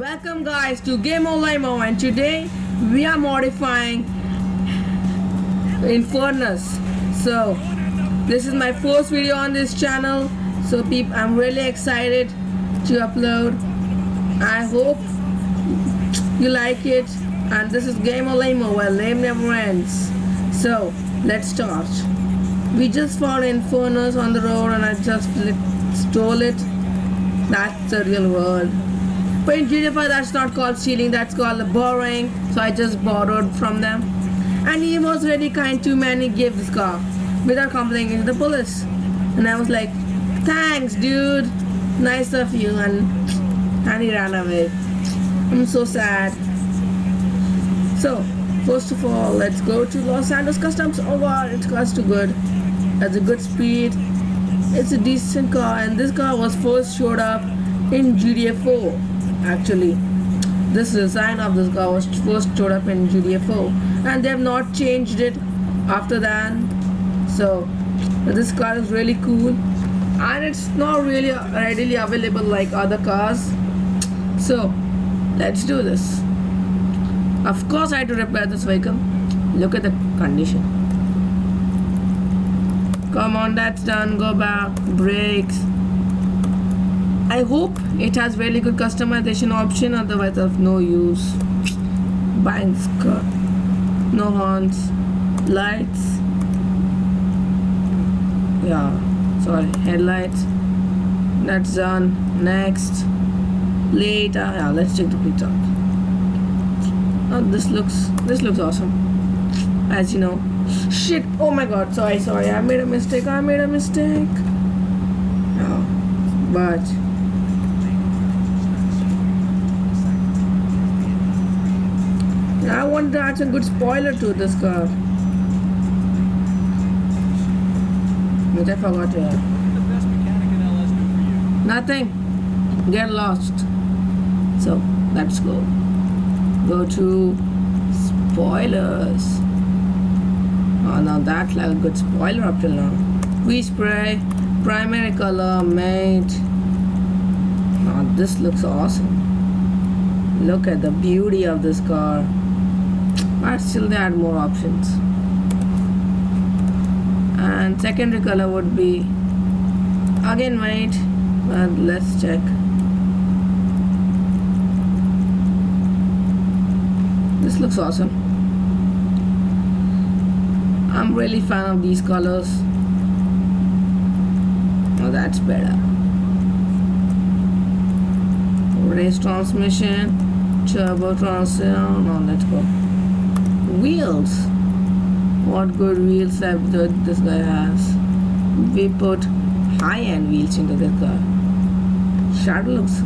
Welcome guys to Game Limo and today we are modifying Infernus. So this is my first video on this channel so peep I'm really excited to upload. I hope you like it and this is Game Limo where lame never ends. So let's start. We just found Infernus on the road and I just stole it. That's the real world. But in 5 that's not called stealing, that's called borrowing. So I just borrowed from them. And he was really kind to me and he gave this car without complaining to the police. And I was like, thanks dude, nice of you and and he ran away. I'm so sad. So first of all let's go to Los Santos Customs. Oh god, it's cost too good. Has a good speed. It's a decent car and this car was first showed up in GTA 4 actually this design of this car was first showed up in GTA 4 and they have not changed it after that. So this car is really cool and it's not really readily available like other cars. So let's do this. Of course I had to repair this vehicle. Look at the condition. Come on that's done. Go back. Brakes I hope it has really good customization option otherwise of no use. Buying car no horns lights. Yeah sorry headlights. That's done. Next. Later. Yeah let's check the picture oh this looks this looks awesome. As you know. Shit. Oh my god. Sorry sorry. I made a mistake. I made a mistake. Oh, but I want to add some good spoiler to this car. Which I forgot here. Nothing. Get lost. So let's go. Go to spoilers. Oh now that's like a good spoiler up till now. We spray, primary color, mate. Oh, this looks awesome. Look at the beauty of this car but still they add more options. And secondary color would be again white but let's check. This looks awesome. I'm really fan of these colors. Oh that's better. Race transmission turbo transmission oh let's go wheels. What good wheels have this guy has? We put high-end wheels into this car. Shadow looks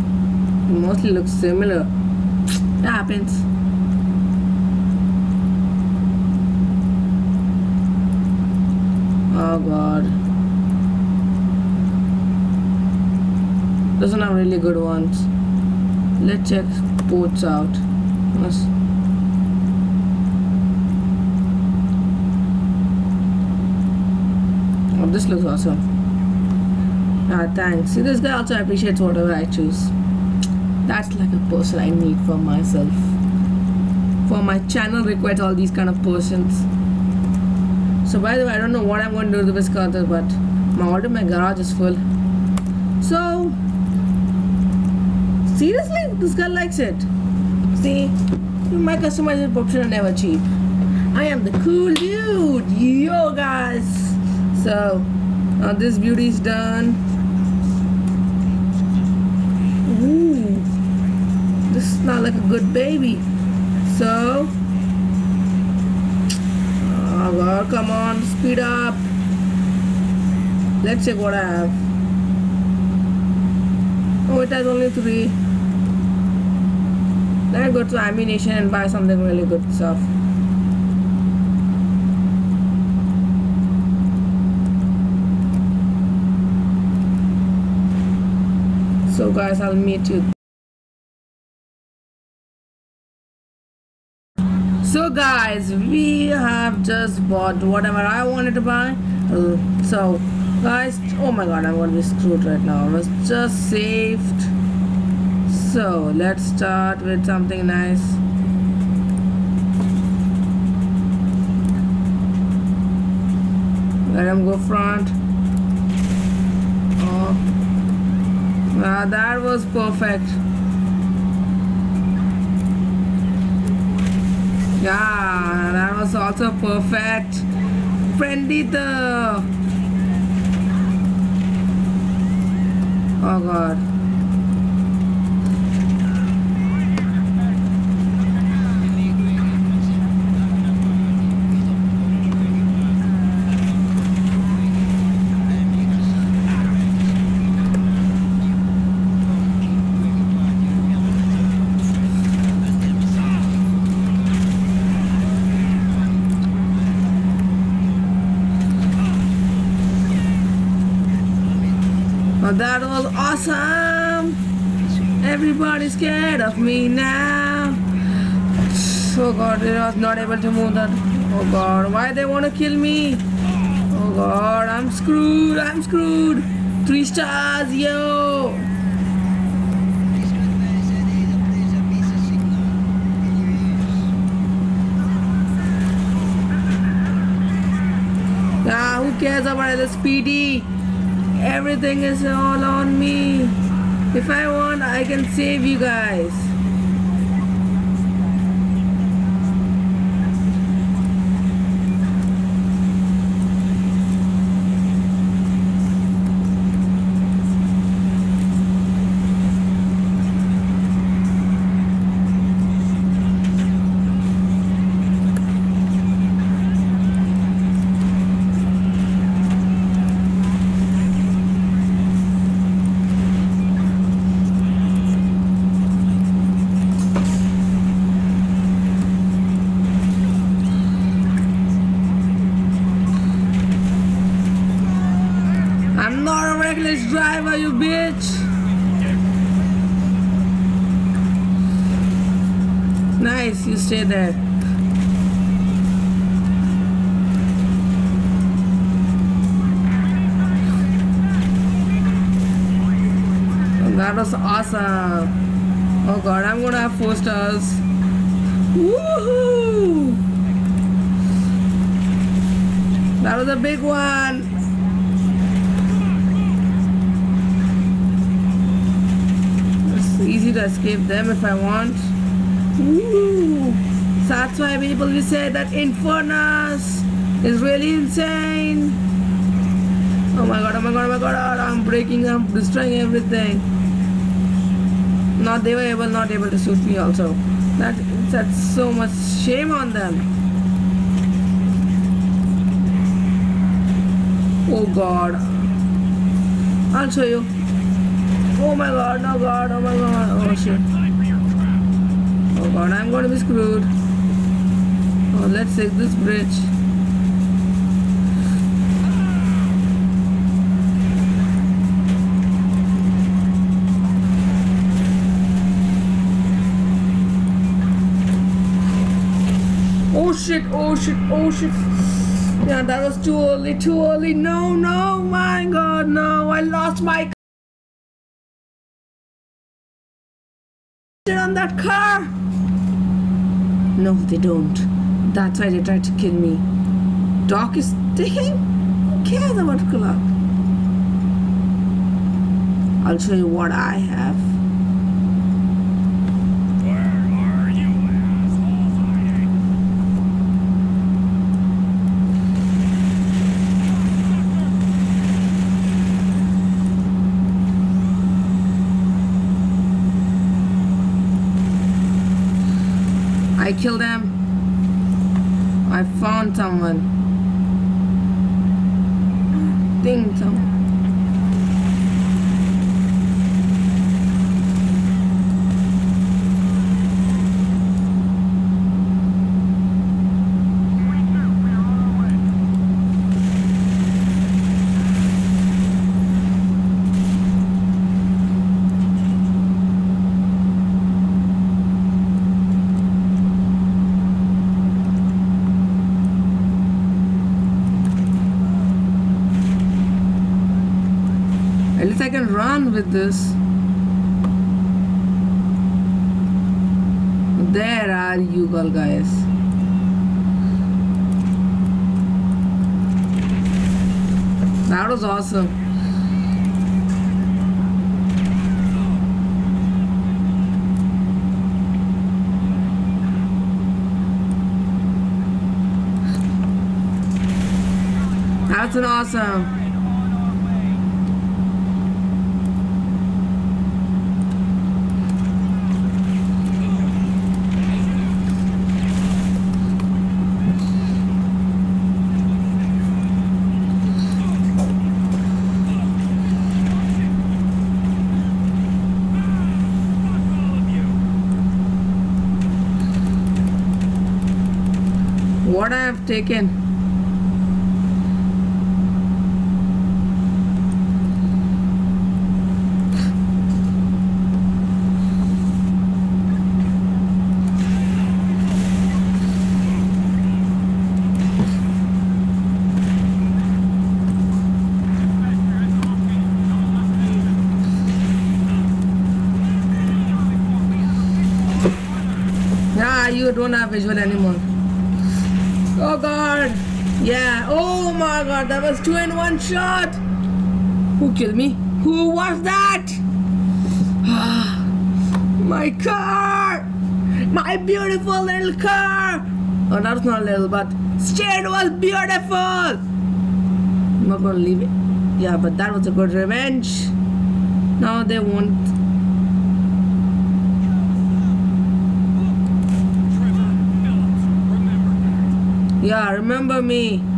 mostly looks similar. It happens. Oh god. Those are not really good ones. Let's check sports out. Let's Oh, this looks awesome. Ah, thanks. See, this guy also appreciates whatever I choose. That's like a person I need for myself. For my channel requires all these kind of persons. So by the way, I don't know what I'm going to do with this car, but my order my garage is full. So seriously, this guy likes it. See, my customization option are never cheap. I am the cool dude. Yo guys so uh, this beauty is done. Ooh, this is not like a good baby. So oh god come on speed up. Let's check what I have. Oh it has only three. Let me go to ammunition and buy something really good stuff so guys i'll meet you. So guys we have just bought whatever i wanted to buy. So guys oh my god i'm gonna be screwed right now. I was just saved. So let's start with something nice. Let him go front. Oh, ah, that was perfect. Yeah, that was also perfect. Prendita. Oh god. That was awesome! Everybody's scared of me now. Oh god, I was not able to move that. Oh god, why they want to kill me? Oh god, I'm screwed, I'm screwed. Three stars, yo! Yeah, who cares about the speedy? Everything is all on me. If I want, I can save you guys. Stay there. That was awesome. Oh god, I'm gonna have four stars. Woohoo! That was a big one. It's easy to escape them if I want. Woo! So that's why people will say that Infernus is really insane. Oh my god, oh my god, oh my god, oh, I'm breaking, I'm destroying everything. Not they were able, not able to shoot me also. That that's so much shame on them. Oh god. I'll show you. Oh my god, no god, oh my god, oh shit. God, I'm gonna be screwed. Oh, let's take this bridge. Oh shit, oh shit, oh shit. Yeah, that was too early, too early. No, no, my god, no. I lost my on that car. No, they don't. That's why they tried to kill me. Doc is taking. Who cares about clock? I'll show you what I have. Where are you assholes hiding? I killed them. I found someone. Ding dong. At least I can run with this. There are you guys. That was awesome. That's an awesome. What I have taken. Yeah, you don't have visual anymore. Oh god. Yeah. Oh my god, that was two in one shot. Who killed me? Who was that? my car! My beautiful little car! Oh, that's not little, but still was beautiful! I'm not gonna leave it. Yeah, but that was a good revenge. Now they won't. Yeah, remember me.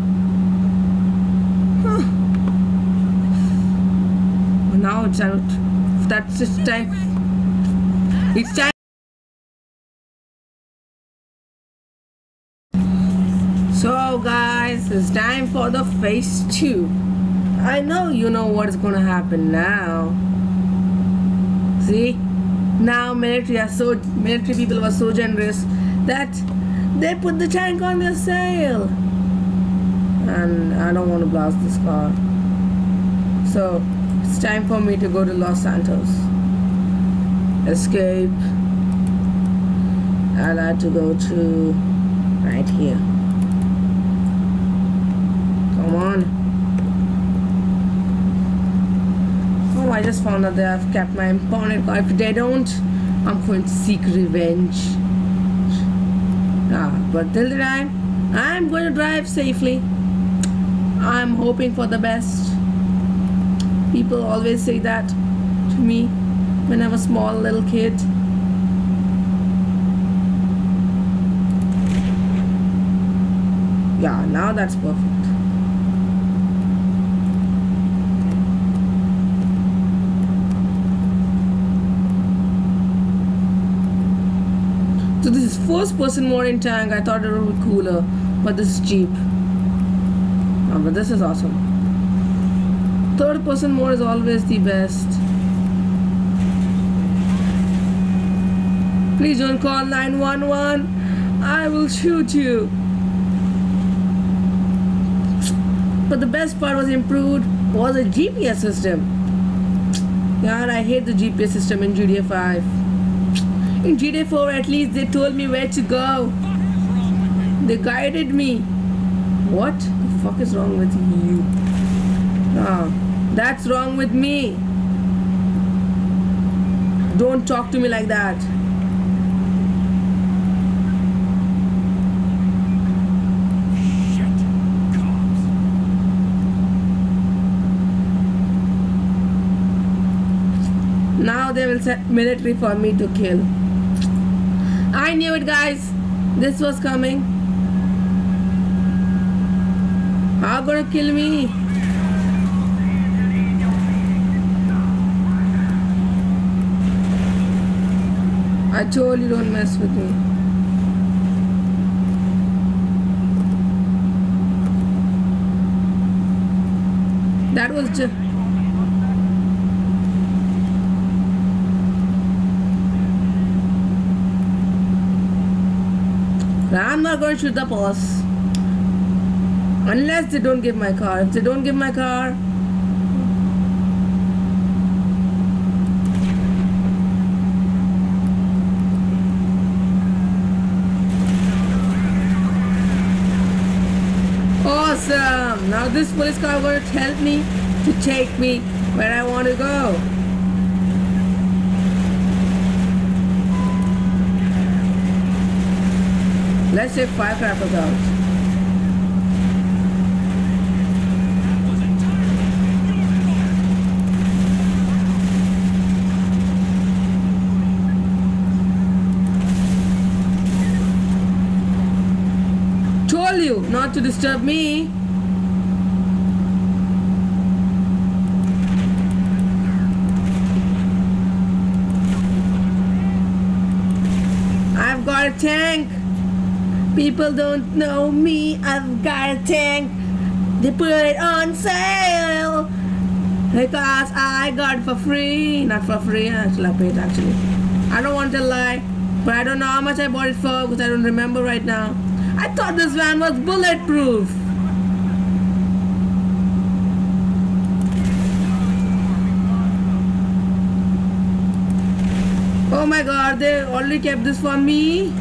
Now it's out. That's it's time. It's time. So guys, it's time for the phase two. I know you know what's gonna happen now. See? Now military are so military people were so generous that they put the tank on their sale. And I don't want to blast this car. So it's time for me to go to Los Santos. Escape. I like to go to right here. Come on. Oh, I just found out that I've kept my car. If they don't, I'm going to seek revenge. Ah, but till the time, I'm going to drive safely. I'm hoping for the best. People always say that to me when I was a small little kid. Yeah, now that's perfect. So this is first person mode in tank. I thought it would be cooler, but this is cheap. Oh, but this is awesome. Third person mode is always the best. Please don't call 911. I will shoot you. But the best part was improved was the GPS system. God, I hate the GPS system in GTA 5. In GTA 4, at least they told me where to go. They guided me. What the fuck is wrong with you? Ah, that's wrong with me. Don't talk to me like that. Now they will set military for me to kill. I knew it, guys. This was coming. How gonna kill me? I told you don't mess with me. That was just. I'm not going to shoot the boss. Unless they don't give my car. If they don't give my car, Awesome! Um, now this police car will help me to take me where I want to go. Let's take firecrackers out. was entirely your fault. Told you not to disturb me. I've got a tank. People don't know me. I've got a tank. They put it on sale because I got it for free. Not for free. I paid actually. I don't want to lie, but I don't know how much I bought it for because I don't remember right now. I thought this van was bulletproof. Oh my god, they already kept this for me.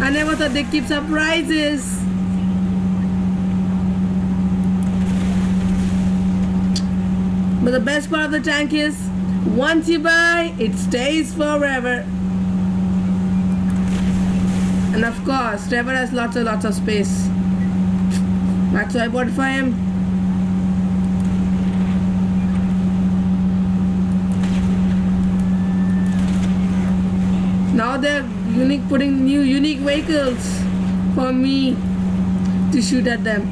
I never thought they keep surprises. But the best part of the tank is once you buy, it stays forever. And of course, Trevor has lots and lots of space. That's why I bought for him. Now they're unique putting new unique vehicles for me to shoot at them.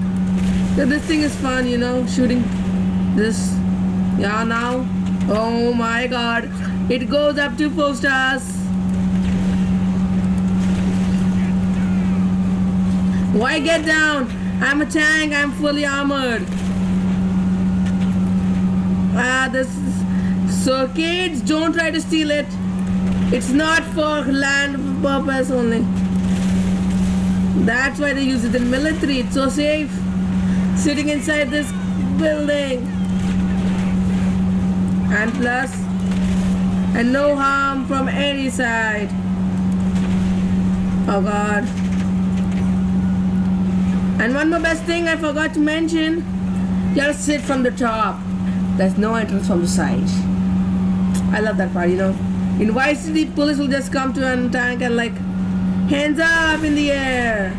So this thing is fun, you know, shooting this. Yeah, now. Oh my god. It goes up to four stars. Why get down? I'm a tank, I'm fully armored. Ah, this is... So kids, don't try to steal it. It's not for land purpose only. That's why they use it in military. It's so safe. Sitting inside this building. And plus, and no harm from any side. Oh god. And one more best thing I forgot to mention. Just sit from the top. There's no entrance from the side. I love that part, you know. In Vice City, police will just come to a tank and like, hands up in the air.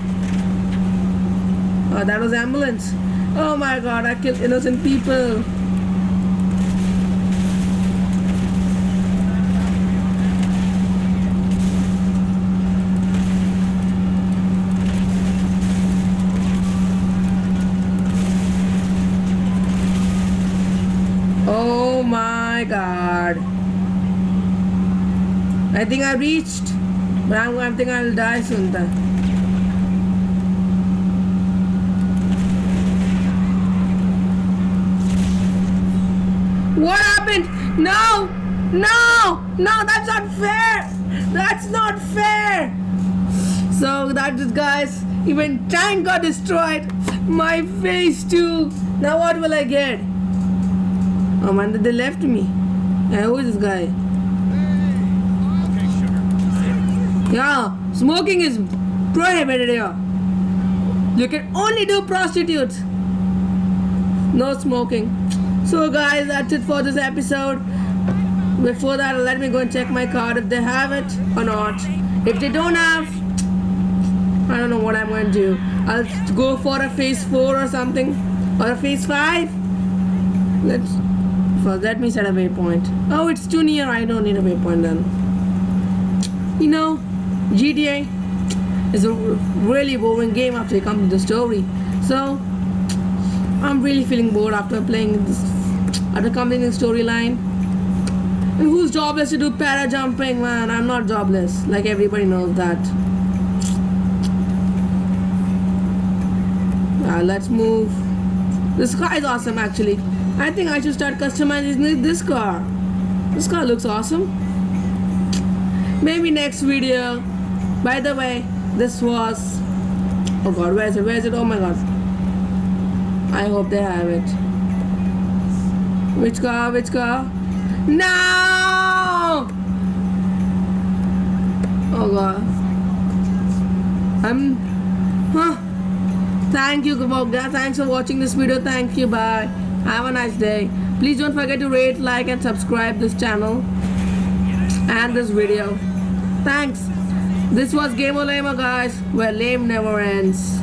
Oh, that was ambulance. Oh my god, I killed innocent people. Oh my god. I think I reached, but I'm, I think I'll die soon. Then. What happened? No! No! No, that's not fair! That's not fair! So that is guys, even tank got destroyed. My face too. Now what will I get? Oh man, they left me. Hey, who is this guy? Yeah, smoking is prohibited here. You can only do prostitutes. No smoking. So guys, that's it for this episode. Before that, let me go and check my card if they have it or not. If they don't have, I don't know what I'm going to do. I'll go for a phase 4 or something. Or a phase 5. Let's first let me set a waypoint. Oh, it's too near. I don't need a waypoint then. You know, GTA is a really boring game after you come to the story. So, I'm really feeling bored after playing this, after completing the storyline. And whose job is to do para jumping, man? I'm not jobless. Like everybody knows that. Let's move. This car is awesome, actually. I think I should start customizing this car. This car looks awesome. Maybe next video. By the way, this was. Oh god, where is it? Where is it? Oh my god. I hope they have it. Which car? Which car? No! Oh god. I'm. Huh. Thank you, Kubogda. Thanks for watching this video. Thank you. Bye. Have a nice day. Please don't forget to rate, like, and subscribe this channel and this video. Thanks. This was Game of lame, guys, where lame never ends.